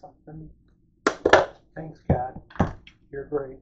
something. Thanks, Kat. You're great.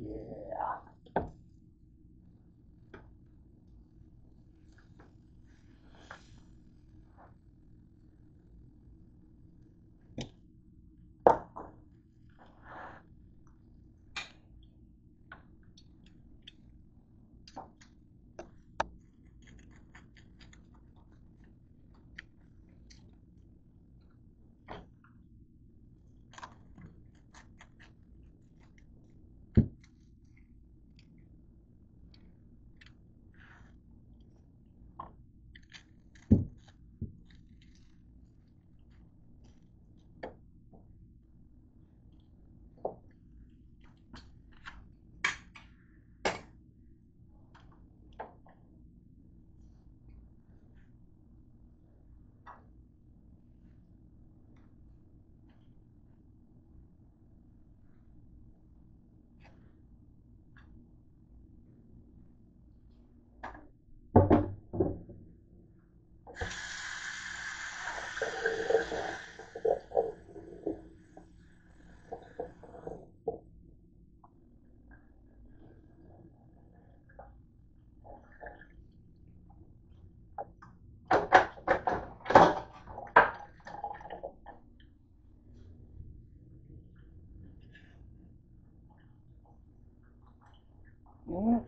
Yeah. Yeah.